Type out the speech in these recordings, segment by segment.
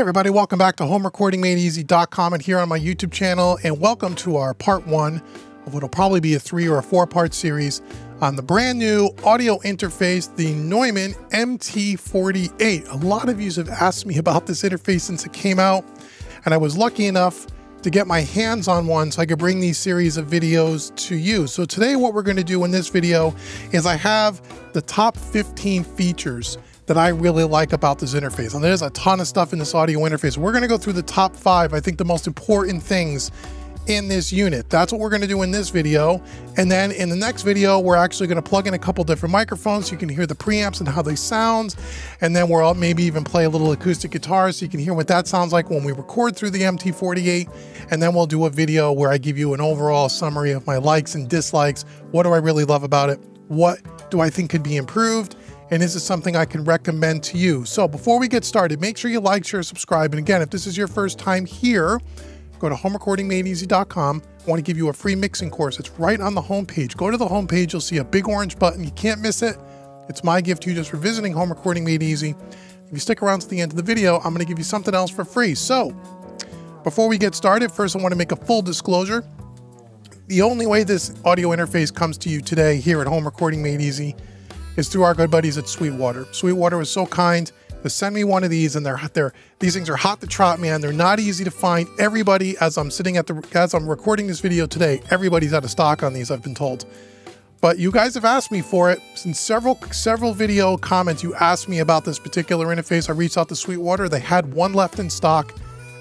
Everybody, welcome back to homerecordingmadeeasy.com and here on my YouTube channel and welcome to our part one of what will probably be a three or a four part series on the brand new audio interface, the Neumann MT48. A lot of you have asked me about this interface since it came out and I was lucky enough to get my hands on one so I could bring these series of videos to you. So today what we're gonna do in this video is I have the top 15 features that I really like about this interface. And there's a ton of stuff in this audio interface. We're gonna go through the top five, I think the most important things in this unit. That's what we're gonna do in this video. And then in the next video, we're actually gonna plug in a couple different microphones so you can hear the preamps and how they sound. And then we'll maybe even play a little acoustic guitar so you can hear what that sounds like when we record through the MT48. And then we'll do a video where I give you an overall summary of my likes and dislikes. What do I really love about it? What do I think could be improved? And this is something I can recommend to you? So before we get started, make sure you like, share, subscribe. And again, if this is your first time here, go to homerecordingmadeeasy.com. I want to give you a free mixing course. It's right on the homepage. Go to the homepage, you'll see a big orange button. You can't miss it. It's my gift to you just for visiting Home Recording Made Easy. If you stick around to the end of the video, I'm going to give you something else for free. So before we get started, first I want to make a full disclosure. The only way this audio interface comes to you today here at Home Recording Made Easy is through our good buddies at Sweetwater. Sweetwater was so kind to send me one of these, and they're they're these things are hot to trot, man. They're not easy to find. Everybody, as I'm sitting at the as I'm recording this video today, everybody's out of stock on these. I've been told. But you guys have asked me for it since several several video comments. You asked me about this particular interface. I reached out to Sweetwater. They had one left in stock,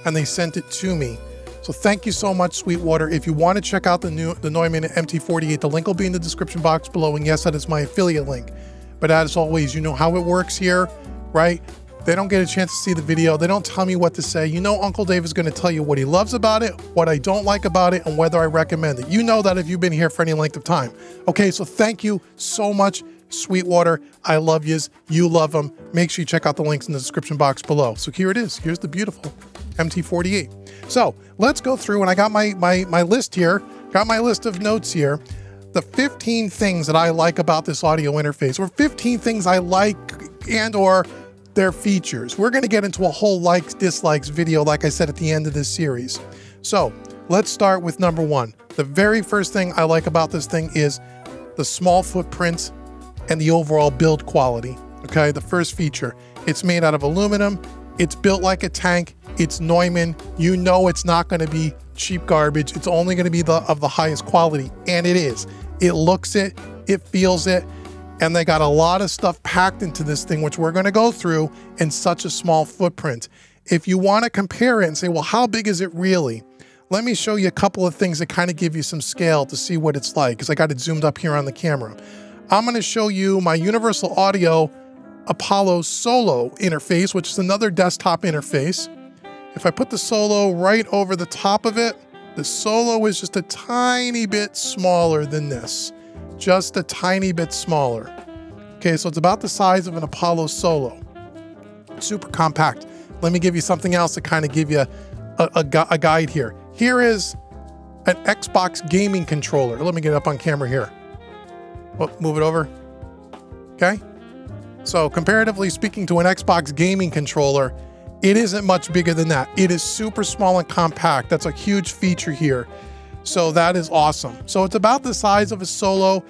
and they sent it to me. So thank you so much, Sweetwater. If you want to check out the new the Neumann MT48, the link will be in the description box below. And yes, that is my affiliate link. But as always, you know how it works here, right? They don't get a chance to see the video. They don't tell me what to say. You know Uncle Dave is going to tell you what he loves about it, what I don't like about it, and whether I recommend it. You know that if you've been here for any length of time. Okay, so thank you so much, Sweetwater. I love yous. You love them. Make sure you check out the links in the description box below. So here it is. Here's the beautiful MT48. So let's go through, and I got my my my list here. Got my list of notes here the 15 things that I like about this audio interface, or 15 things I like and or their features. We're going to get into a whole likes dislikes video, like I said at the end of this series. So let's start with number one. The very first thing I like about this thing is the small footprint and the overall build quality. Okay, the first feature. It's made out of aluminum. It's built like a tank. It's Neumann. You know it's not going to be cheap garbage. It's only going to be the of the highest quality, and it is. It looks it, it feels it, and they got a lot of stuff packed into this thing, which we're going to go through in such a small footprint. If you want to compare it and say, well, how big is it really? Let me show you a couple of things that kind of give you some scale to see what it's like, because I got it zoomed up here on the camera. I'm going to show you my Universal Audio Apollo Solo interface, which is another desktop interface. If I put the Solo right over the top of it, the Solo is just a tiny bit smaller than this, just a tiny bit smaller. Okay, so it's about the size of an Apollo Solo. Super compact. Let me give you something else to kind of give you a, a, a guide here. Here is an Xbox gaming controller. Let me get it up on camera here. Oh, move it over. Okay. So comparatively speaking to an Xbox gaming controller, it isn't much bigger than that. It is super small and compact. That's a huge feature here. So that is awesome. So it's about the size of a Solo.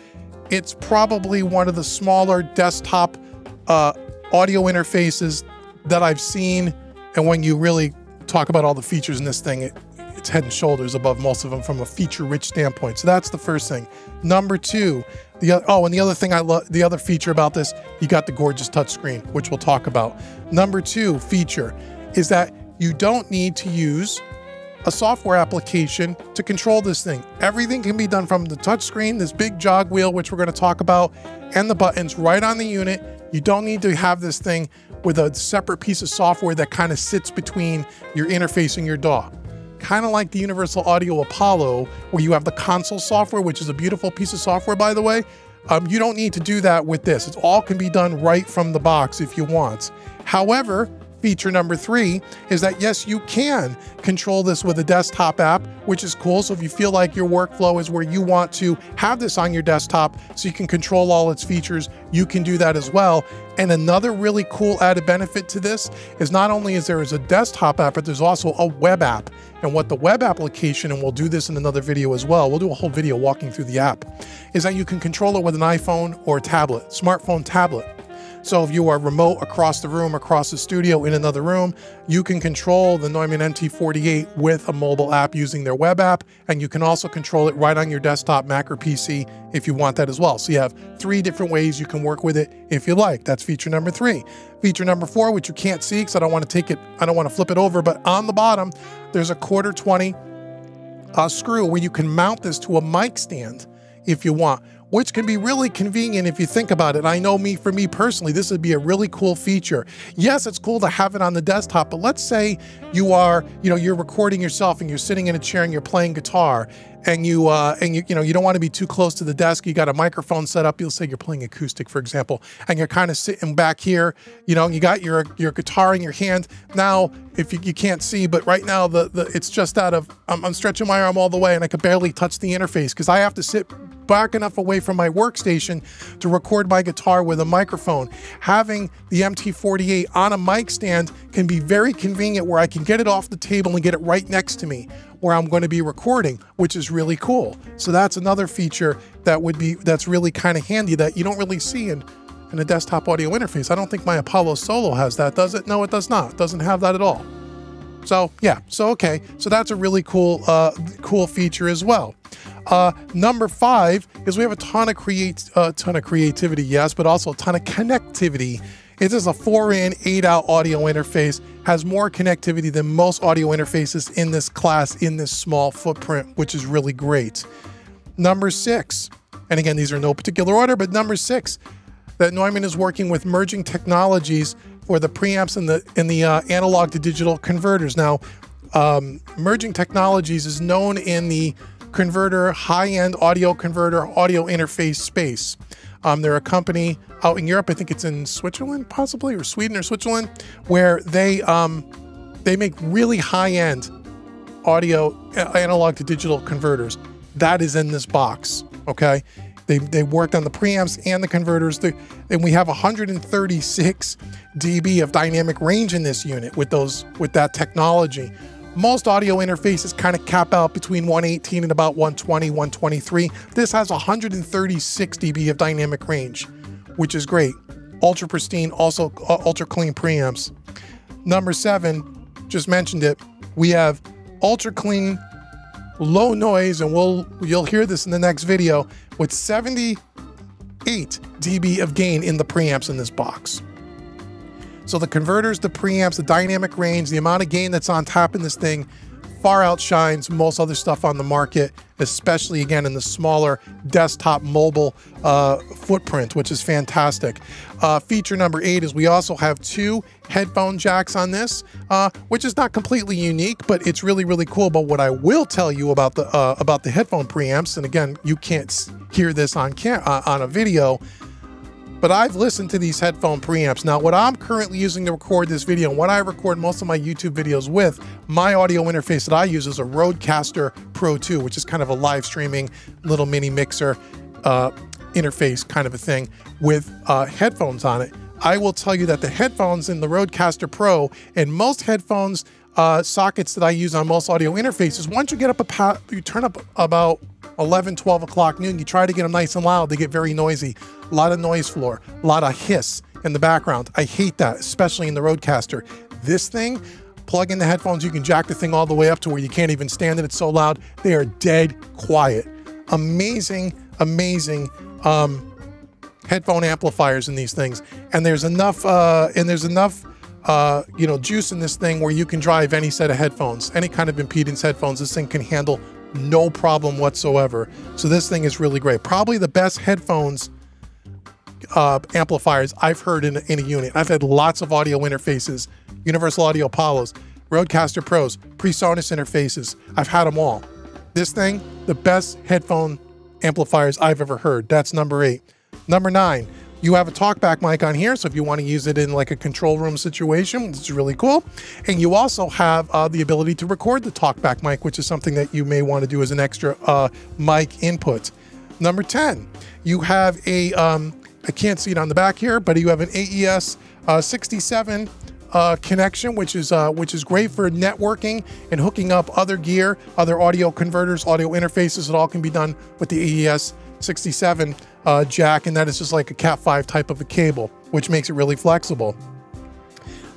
It's probably one of the smaller desktop uh, audio interfaces that I've seen. And when you really talk about all the features in this thing, it, it's head and shoulders above most of them from a feature-rich standpoint. So that's the first thing. Number two, the oh, and the other thing I love, the other feature about this, you got the gorgeous touchscreen, which we'll talk about. Number two feature is that you don't need to use a software application to control this thing. Everything can be done from the touchscreen, this big jog wheel, which we're going to talk about, and the buttons right on the unit. You don't need to have this thing with a separate piece of software that kind of sits between your interface and your DAW kind of like the Universal Audio Apollo, where you have the console software, which is a beautiful piece of software, by the way. Um, you don't need to do that with this. It all can be done right from the box if you want. However, Feature number three is that yes, you can control this with a desktop app, which is cool. So if you feel like your workflow is where you want to have this on your desktop so you can control all its features, you can do that as well. And another really cool added benefit to this is not only is there is a desktop app, but there's also a web app. And what the web application, and we'll do this in another video as well, we'll do a whole video walking through the app, is that you can control it with an iPhone or a tablet, smartphone tablet. So if you are remote across the room, across the studio, in another room, you can control the Neumann MT48 with a mobile app using their web app, and you can also control it right on your desktop, Mac, or PC if you want that as well. So you have three different ways you can work with it if you like. That's feature number three. Feature number four, which you can't see because I don't want to take it, I don't want to flip it over, but on the bottom, there's a quarter 20 uh, screw where you can mount this to a mic stand if you want which can be really convenient if you think about it. I know me, for me personally, this would be a really cool feature. Yes, it's cool to have it on the desktop, but let's say you are, you know, you're recording yourself and you're sitting in a chair and you're playing guitar and you uh, and you you know you don't want to be too close to the desk. You got a microphone set up. You'll say you're playing acoustic, for example, and you're kind of sitting back here. You know, you got your your guitar in your hand. Now, if you, you can't see, but right now the, the it's just out of I'm, I'm stretching my arm all the way and I could barely touch the interface because I have to sit back enough away from my workstation to record my guitar with a microphone. Having the MT48 on a mic stand can be very convenient where I can get it off the table and get it right next to me where I'm going to be recording, which is really cool. So that's another feature that would be that's really kind of handy that you don't really see in in a desktop audio interface. I don't think my Apollo Solo has that, does it? No, it does not. It doesn't have that at all. So yeah, so okay, so that's a really cool, uh, cool feature as well. Uh, number five is we have a ton of create, a uh, ton of creativity, yes, but also a ton of connectivity. It is a four-in, eight-out audio interface. Has more connectivity than most audio interfaces in this class in this small footprint, which is really great. Number six, and again, these are in no particular order, but number six, that Neumann is working with merging technologies for the preamps and the and the uh, analog to digital converters. Now, um, merging technologies is known in the converter, high end audio converter, audio interface space. Um, they're a company out in Europe. I think it's in Switzerland, possibly, or Sweden or Switzerland, where they um, they make really high end audio analog to digital converters. That is in this box. Okay. They, they worked on the preamps and the converters. They, and we have 136 dB of dynamic range in this unit with those with that technology. Most audio interfaces kind of cap out between 118 and about 120, 123. This has 136 dB of dynamic range, which is great. Ultra pristine, also uh, ultra clean preamps. Number seven, just mentioned it. We have ultra clean, low noise, and we'll you'll hear this in the next video with 78 dB of gain in the preamps in this box. So the converters, the preamps, the dynamic range, the amount of gain that's on top in this thing far outshines most other stuff on the market, especially again in the smaller desktop mobile uh, footprint, which is fantastic. Uh, feature number eight is we also have two headphone jacks on this, uh, which is not completely unique, but it's really really cool. But what I will tell you about the uh, about the headphone preamps, and again, you can't hear this on cam- uh, on a video but I've listened to these headphone preamps. Now, what I'm currently using to record this video and what I record most of my YouTube videos with, my audio interface that I use is a Rodecaster Pro 2, which is kind of a live streaming little mini mixer uh, interface kind of a thing with uh, headphones on it. I will tell you that the headphones in the Rodecaster Pro and most headphones uh, sockets that I use on most audio interfaces, once you get up a you turn up about 11, 12 o'clock noon, you try to get them nice and loud, they get very noisy. A lot of noise floor, a lot of hiss in the background. I hate that, especially in the Rodecaster. This thing, plug in the headphones, you can jack the thing all the way up to where you can't even stand it. It's so loud. They are dead quiet. Amazing, amazing um, headphone amplifiers in these things. And there's enough, uh, and there's enough uh, you know, juice in this thing where you can drive any set of headphones, any kind of impedance headphones. This thing can handle no problem whatsoever. So this thing is really great. Probably the best headphones uh, amplifiers I've heard in, in a unit. I've had lots of audio interfaces, Universal Audio Apollos, Rodecaster Pros, PreSonus interfaces. I've had them all. This thing, the best headphone amplifiers I've ever heard. That's number eight. Number nine, You have a talkback mic on here, so if you want to use it in like a control room situation, it's really cool. And you also have uh, the ability to record the talkback mic, which is something that you may want to do as an extra uh, mic input. Number 10, you have a um, I can't see it on the back here, but you have an AES uh, 67 uh, connection, which is uh, which is great for networking and hooking up other gear, other audio converters, audio interfaces. It all can be done with the AES 67 uh, jack, and that is just like a Cat 5 type of a cable, which makes it really flexible.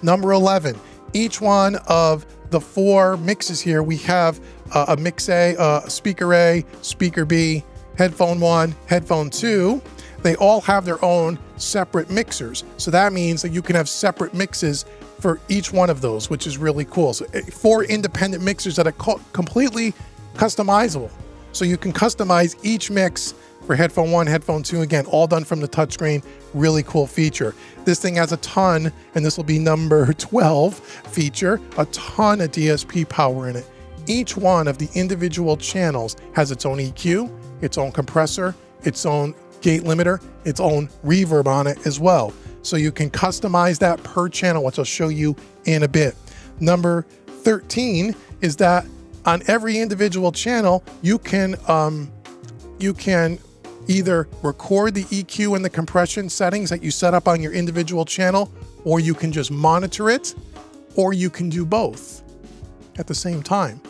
Number 11, each one of the four mixes here, we have uh, a mix A, uh, speaker A, speaker B, headphone one, headphone two. They all have their own separate mixers. So that means that you can have separate mixes for each one of those, which is really cool. So eh, four independent mixers that are co completely customizable. So you can customize each mix for headphone one, headphone two, again, all done from the touchscreen. Really cool feature. This thing has a ton, and this will be number 12 feature, a ton of DSP power in it. Each one of the individual channels has its own EQ, its own compressor, its own gate limiter, its own reverb on it as well. So you can customize that per channel, which I'll show you in a bit. Number 13 is that on every individual channel, you can um, you can either record the EQ and the compression settings that you set up on your individual channel, or you can just monitor it, or you can do both at the same time.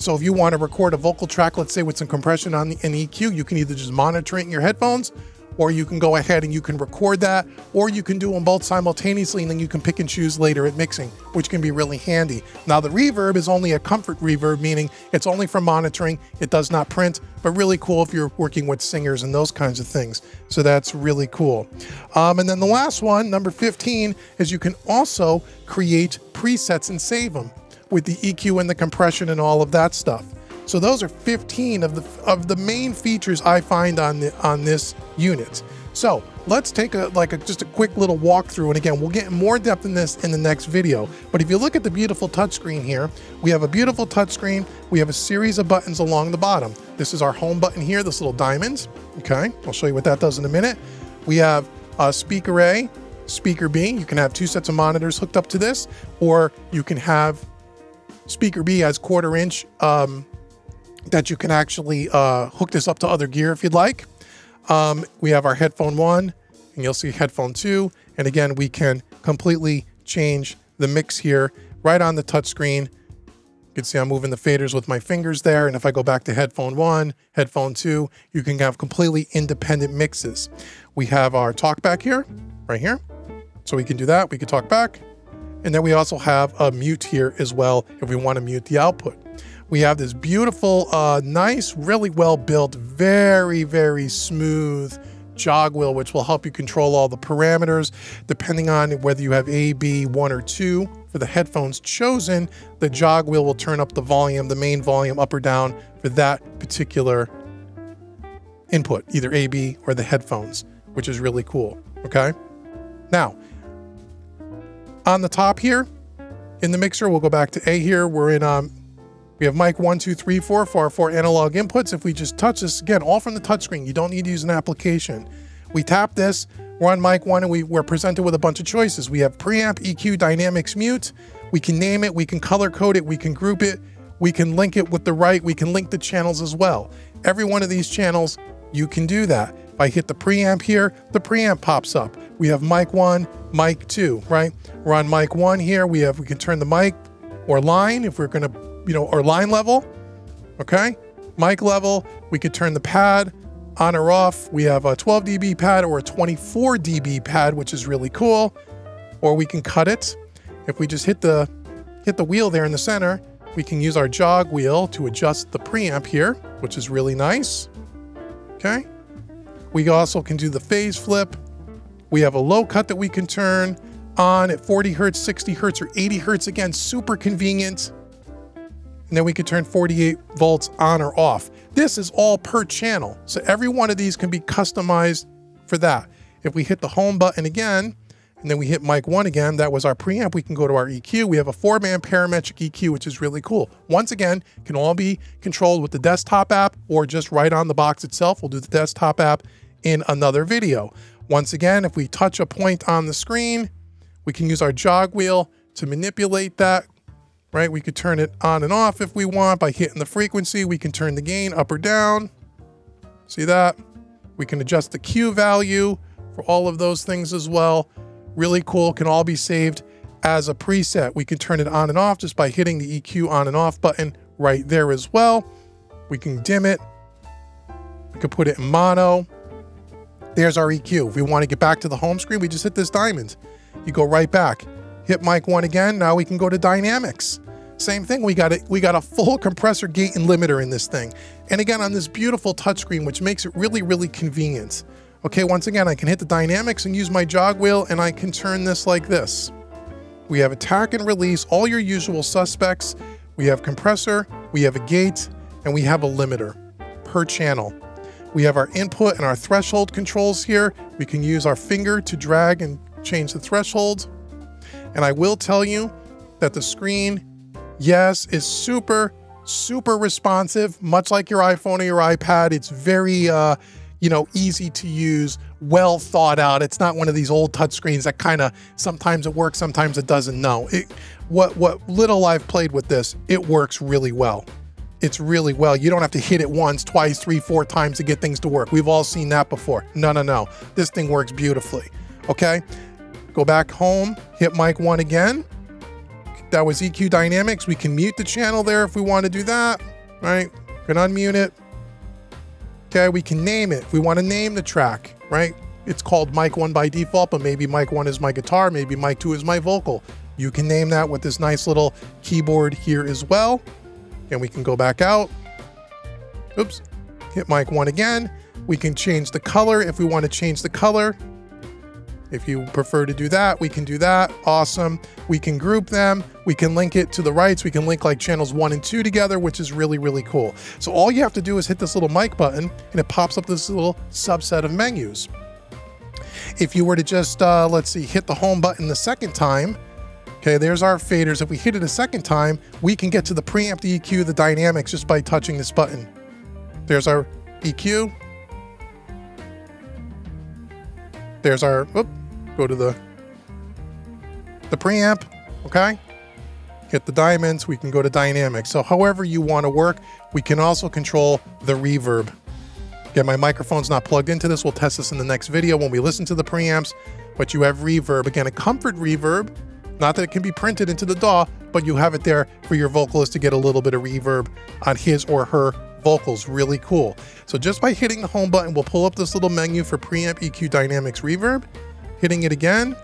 So if you want to record a vocal track, let's say with some compression on the, an EQ, you can either just monitor it in your headphones, or you can go ahead and you can record that, or you can do them both simultaneously and then you can pick and choose later at mixing, which can be really handy. Now the reverb is only a comfort reverb, meaning it's only for monitoring, it does not print, but really cool if you're working with singers and those kinds of things. So that's really cool. Um, and then the last one, number 15, is you can also create presets and save them with the EQ and the compression and all of that stuff. So those are 15 of the of the main features I find on the on this unit. So let's take a like a, just a quick little walkthrough. And again, we'll get more depth in this in the next video. But if you look at the beautiful touchscreen here, we have a beautiful touchscreen. We have a series of buttons along the bottom. This is our home button here, this little diamond. Okay, I'll show you what that does in a minute. We have a speaker A, speaker B. You can have two sets of monitors hooked up to this, or you can have speaker B has quarter inch um, that you can actually uh, hook this up to other gear if you'd like. Um, we have our headphone one, and you'll see headphone two. And again, we can completely change the mix here right on the touchscreen. You can see I'm moving the faders with my fingers there. And if I go back to headphone one, headphone two, you can have completely independent mixes. We have our talkback here, right here. So we can do that. We can talk back. And then we also have a mute here as well if we want to mute the output. We have this beautiful, uh, nice, really well built, very, very smooth jog wheel, which will help you control all the parameters depending on whether you have A, B, one or two. For the headphones chosen, the jog wheel will turn up the volume, the main volume up or down for that particular input, either A, B or the headphones, which is really cool. Okay. Now, on the top here in the mixer, we'll go back to A here. We're in, um, we have mic one, two, three, four for our four analog inputs. If we just touch this, again, all from the touchscreen, you don't need to use an application. We tap this, we're on mic one, and we, we're presented with a bunch of choices. We have preamp, EQ, dynamics, mute. We can name it, we can color code it, we can group it, we can link it with the right, we can link the channels as well. Every one of these channels, you can do that. If I hit the preamp here, the preamp pops up. We have mic one, mic two, right? We're on mic one here. We have, we can turn the mic or line if we're gonna, you know, or line level, okay? Mic level, we could turn the pad on or off. We have a 12 dB pad or a 24 dB pad, which is really cool. Or we can cut it. If we just hit the, hit the wheel there in the center, we can use our jog wheel to adjust the preamp here, which is really nice. Okay. We also can do the phase flip. We have a low cut that we can turn on at 40 hertz, 60 hertz, or 80 hertz. Again, super convenient. And then we can turn 48 volts on or off. This is all per channel. So every one of these can be customized for that. If we hit the home button again, and then we hit mic one again, that was our preamp. We can go to our EQ. We have a four band parametric EQ, which is really cool. Once again, can all be controlled with the desktop app or just right on the box itself. We'll do the desktop app in another video. Once again, if we touch a point on the screen, we can use our jog wheel to manipulate that, right? We could turn it on and off if we want by hitting the frequency. We can turn the gain up or down. See that? We can adjust the Q value for all of those things as well. Really cool, can all be saved as a preset. We can turn it on and off just by hitting the EQ on and off button right there as well. We can dim it. We could put it in mono. There's our EQ. If we want to get back to the home screen, we just hit this diamond. You go right back. Hit mic one again. Now we can go to dynamics. Same thing. We got it. We got a full compressor gate and limiter in this thing. And again, on this beautiful touchscreen, which makes it really, really convenient. Okay, once again, I can hit the dynamics and use my jog wheel and I can turn this like this. We have attack and release, all your usual suspects. We have compressor, we have a gate, and we have a limiter per channel. We have our input and our threshold controls here. We can use our finger to drag and change the threshold. And I will tell you that the screen, yes, is super, super responsive, much like your iPhone or your iPad. It's very, uh, you know, easy to use, well thought out. It's not one of these old touchscreens that kind of sometimes it works, sometimes it doesn't. No, it, what what little I've played with this, it works really well. It's really well. You don't have to hit it once, twice, three, four times to get things to work. We've all seen that before. No, no, no. This thing works beautifully. Okay, go back home, hit mic one again. That was EQ Dynamics. We can mute the channel there if we want to do that. Right? Can unmute it. Okay, we can name it. We want to name the track, right? It's called mic one by default, but maybe mic one is my guitar, maybe mic two is my vocal. You can name that with this nice little keyboard here as well. And we can go back out. Oops, hit mic one again. We can change the color if we want to change the color. If you prefer to do that, we can do that. Awesome. We can group them. We can link it to the rights. We can link like channels one and two together, which is really, really cool. So all you have to do is hit this little mic button and it pops up this little subset of menus. If you were to just, uh, let's see, hit the home button the second time, okay, there's our faders. If we hit it a second time, we can get to the preamp, the EQ, the dynamics just by touching this button. There's our EQ. There's our, whoop, go to the, the preamp, okay? Hit the diamonds, we can go to dynamics. So however you want to work, we can also control the reverb. Again, my microphone's not plugged into this. We'll test this in the next video when we listen to the preamps, but you have reverb. Again, a comfort reverb, not that it can be printed into the DAW, but you have it there for your vocalist to get a little bit of reverb on his or her vocals. Really cool. So just by hitting the home button, we'll pull up this little menu for preamp EQ Dynamics Reverb hitting it again.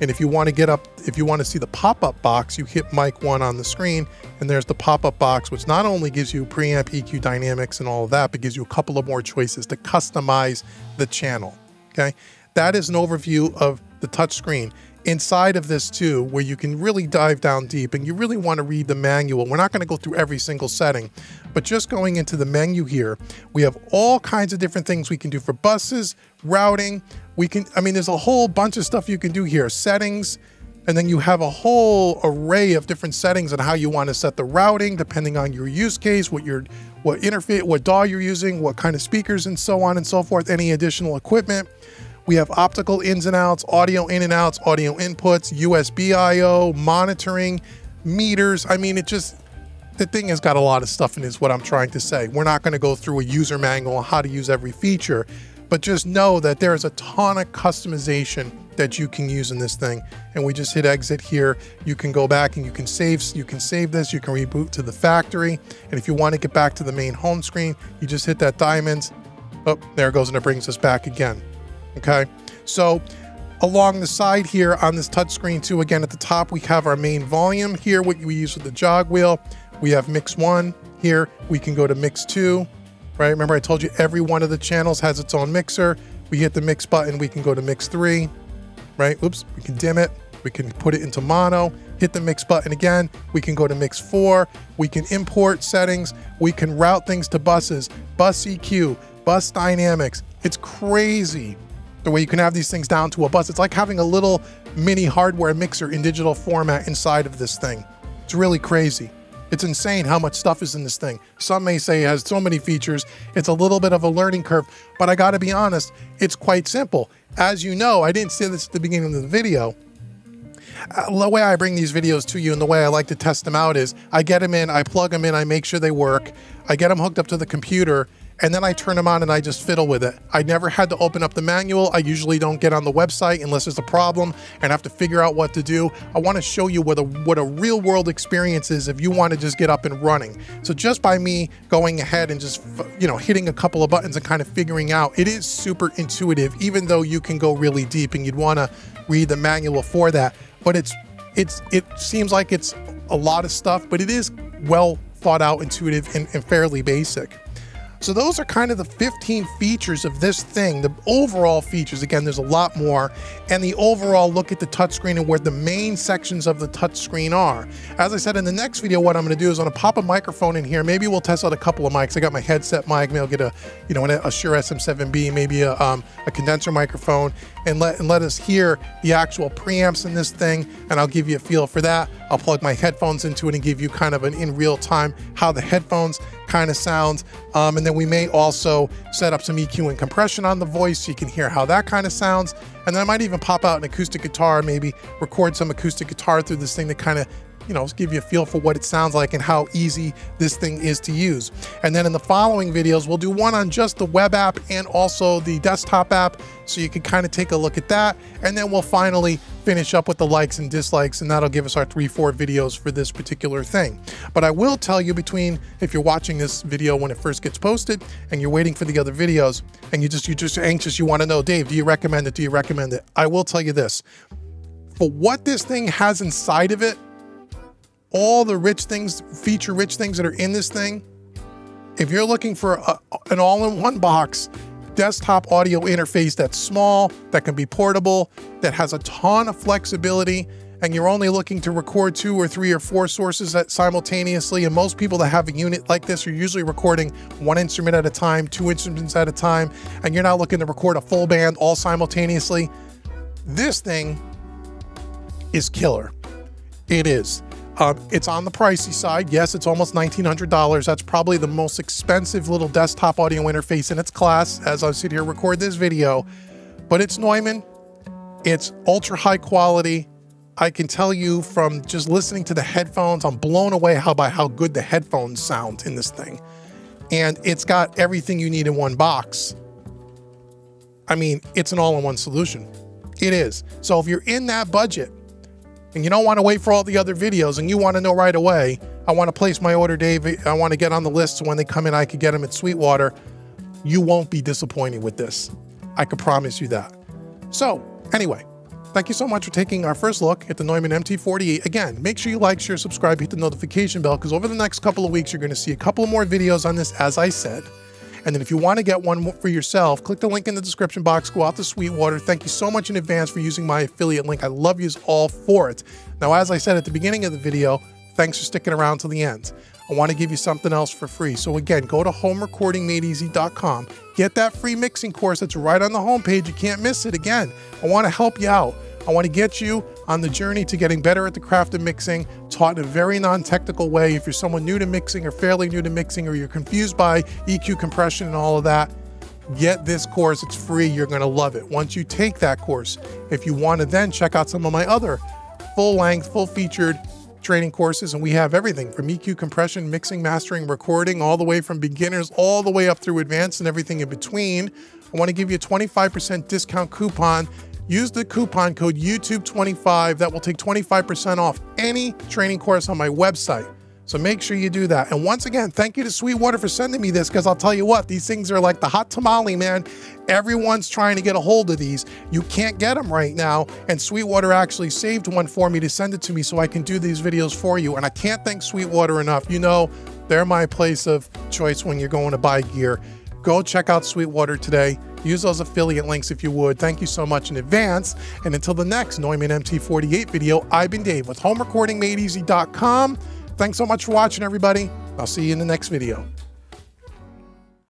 And if you want to get up, if you want to see the pop-up box, you hit mic one on the screen and there's the pop-up box, which not only gives you preamp EQ dynamics and all of that, but gives you a couple of more choices to customize the channel. Okay. That is an overview of the touchscreen inside of this too, where you can really dive down deep and you really want to read the manual. We're not going to go through every single setting, but just going into the menu here, we have all kinds of different things we can do for buses, routing. We can, I mean, there's a whole bunch of stuff you can do here. Settings, and then you have a whole array of different settings on how you want to set the routing, depending on your use case, what your what interface, what DAW you're using, what kind of speakers, and so on and so forth. Any additional equipment. We have optical ins and outs, audio in and outs, audio inputs, USB I/O, monitoring, meters. I mean, it just the thing has got a lot of stuff in it. Is what I'm trying to say. We're not going to go through a user manual on how to use every feature, but just know that there is a ton of customization that you can use in this thing. And we just hit exit here. You can go back and you can save. You can save this. You can reboot to the factory. And if you want to get back to the main home screen, you just hit that diamond. Oh, there it goes, and it brings us back again okay? So along the side here on this touchscreen too, again at the top we have our main volume here, what we use with the jog wheel. We have mix one here. We can go to mix two, right? Remember I told you every one of the channels has its own mixer. We hit the mix button, we can go to mix three, right? Oops, we can dim it. We can put it into mono, hit the mix button again. We can go to mix four. We can import settings. We can route things to buses, bus EQ, bus dynamics. It's crazy the way you can have these things down to a bus. It's like having a little mini hardware mixer in digital format inside of this thing. It's really crazy. It's insane how much stuff is in this thing. Some may say it has so many features, it's a little bit of a learning curve, but I gotta be honest, it's quite simple. as you know, I didn't say this at the beginning of the video. Uh, the way I bring these videos to you and the way I like to test them out is I get them in, I plug them in, I make sure they work, I get them hooked up to the computer, and then I turn them on and I just fiddle with it. I never had to open up the manual. I usually don't get on the website unless there's a problem and have to figure out what to do. I want to show you what a what a real world experience is if you want to just get up and running. So just by me going ahead and just you know hitting a couple of buttons and kind of figuring out, it is super intuitive. Even though you can go really deep and you'd want to read the manual for that, but it's it's it seems like it's a lot of stuff, but it is well thought out, intuitive, and, and fairly basic. So those are kind of the 15 features of this thing, the overall features. Again, there's a lot more, and the overall look at the touchscreen and where the main sections of the touchscreen are. As I said in the next video, what I'm going to do is I'm going to pop a microphone in here. Maybe we'll test out a couple of mics. I got my headset mic. Maybe I'll get a, you know, a Shure SM7B, maybe a, um, a condenser microphone, and let and let us hear the actual preamps in this thing, and I'll give you a feel for that. I'll plug my headphones into it and give you kind of an in real time how the headphones kind of sounds. Um, and then we may also set up some EQ and compression on the voice so you can hear how that kind of sounds. And then I might even pop out an acoustic guitar, maybe record some acoustic guitar through this thing to kind of you know, give you a feel for what it sounds like and how easy this thing is to use. And then in the following videos, we'll do one on just the web app and also the desktop app so you can kind of take a look at that. And then we'll finally finish up with the likes and dislikes and that'll give us our three, four videos for this particular thing. But I will tell you between, if you're watching this video when it first gets posted and you're waiting for the other videos and you just, you're just anxious, you want to know, Dave, do you recommend it? Do you recommend it? I will tell you this, for what this thing has inside of it, all the rich things, feature rich things that are in this thing, if you're looking for a, an all in one box desktop audio interface that's small, that can be portable, that has a ton of flexibility, and you're only looking to record two or three or four sources at simultaneously, and most people that have a unit like this are usually recording one instrument at a time, two instruments at a time, and you're not looking to record a full band all simultaneously, this thing is killer. It is. Uh, it's on the pricey side. Yes, it's almost $1,900. That's probably the most expensive little desktop audio interface in its class as I sit here record this video. But it's Neumann. It's ultra high quality. I can tell you from just listening to the headphones, I'm blown away how by how good the headphones sound in this thing. And it's got everything you need in one box. I mean, it's an all-in-one solution. It is. So if you're in that budget, and you don't want to wait for all the other videos and you want to know right away, I want to place my order, Dave. I want to get on the list so when they come in, I could get them at Sweetwater. You won't be disappointed with this. I can promise you that. So, anyway, thank you so much for taking our first look at the Neumann MT48. Again, make sure you like, share, subscribe, hit the notification bell because over the next couple of weeks, you're going to see a couple more videos on this, as I said. And then if you want to get one for yourself, click the link in the description box, go out to Sweetwater. Thank you so much in advance for using my affiliate link. I love you all for it. Now, as I said at the beginning of the video, thanks for sticking around to the end. I want to give you something else for free. So again, go to homerecordingmadeeasy.com. Get that free mixing course that's right on the homepage. You can't miss it. Again, I want to help you out. I want to get you on the journey to getting better at the craft of mixing, taught in a very non technical way. If you're someone new to mixing or fairly new to mixing, or you're confused by EQ compression and all of that, get this course. It's free. You're going to love it. Once you take that course, if you want to then check out some of my other full length, full featured training courses, and we have everything from EQ compression, mixing, mastering, recording, all the way from beginners all the way up through advanced and everything in between. I want to give you a 25% discount coupon Use the coupon code YouTube25. That will take 25% off any training course on my website. So make sure you do that. And once again, thank you to Sweetwater for sending me this because I'll tell you what, these things are like the hot tamale, man. Everyone's trying to get a hold of these. You can't get them right now. And Sweetwater actually saved one for me to send it to me so I can do these videos for you. And I can't thank Sweetwater enough. You know, they're my place of choice when you're going to buy gear. Go check out Sweetwater today. Use those affiliate links if you would. Thank you so much in advance. And until the next Neumann MT48 video, I've been Dave with HomeRecordingMadeEasy.com. Thanks so much for watching, everybody. I'll see you in the next video.